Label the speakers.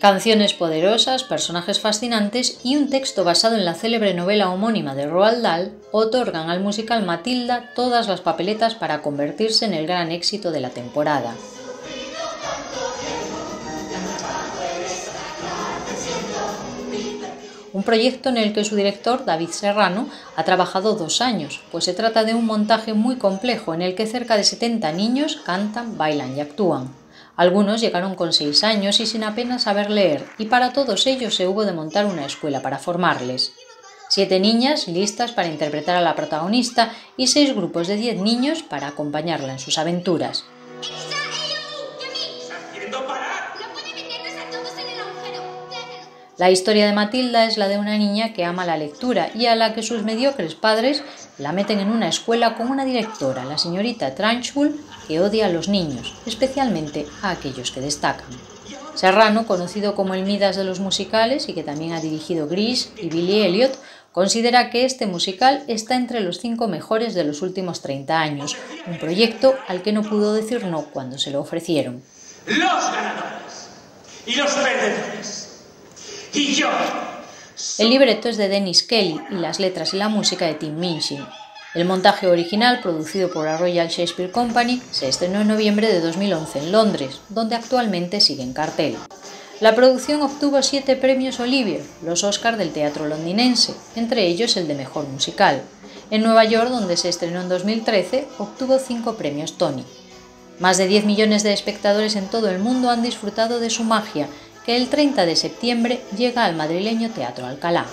Speaker 1: Canciones poderosas, personajes fascinantes y un texto basado en la célebre novela homónima de Roald Dahl otorgan al musical Matilda todas las papeletas para convertirse en el gran éxito de la temporada. un proyecto en el que su director, David Serrano, ha trabajado dos años, pues se trata de un montaje muy complejo en el que cerca de 70 niños cantan, bailan y actúan. Algunos llegaron con seis años y sin apenas saber leer, y para todos ellos se hubo de montar una escuela para formarles. Siete niñas listas para interpretar a la protagonista y seis grupos de diez niños para acompañarla en sus aventuras. La historia de Matilda es la de una niña que ama la lectura y a la que sus mediocres padres la meten en una escuela con una directora, la señorita Trunchbull, que odia a los niños, especialmente a aquellos que destacan. Serrano, conocido como el Midas de los musicales y que también ha dirigido Gris y Billy Elliot, considera que este musical está entre los cinco mejores de los últimos 30 años, un proyecto al que no pudo decir no cuando se lo ofrecieron.
Speaker 2: Los ganadores y los perdedores
Speaker 1: el libreto es de Dennis Kelly y las letras y la música de Tim Minchin. El montaje original, producido por la Royal Shakespeare Company, se estrenó en noviembre de 2011 en Londres, donde actualmente sigue en cartel. La producción obtuvo siete premios Olivier, los Oscar del teatro londinense, entre ellos el de Mejor Musical. En Nueva York, donde se estrenó en 2013, obtuvo cinco premios Tony. Más de 10 millones de espectadores en todo el mundo han disfrutado de su magia que el 30 de septiembre llega al madrileño Teatro Alcalá.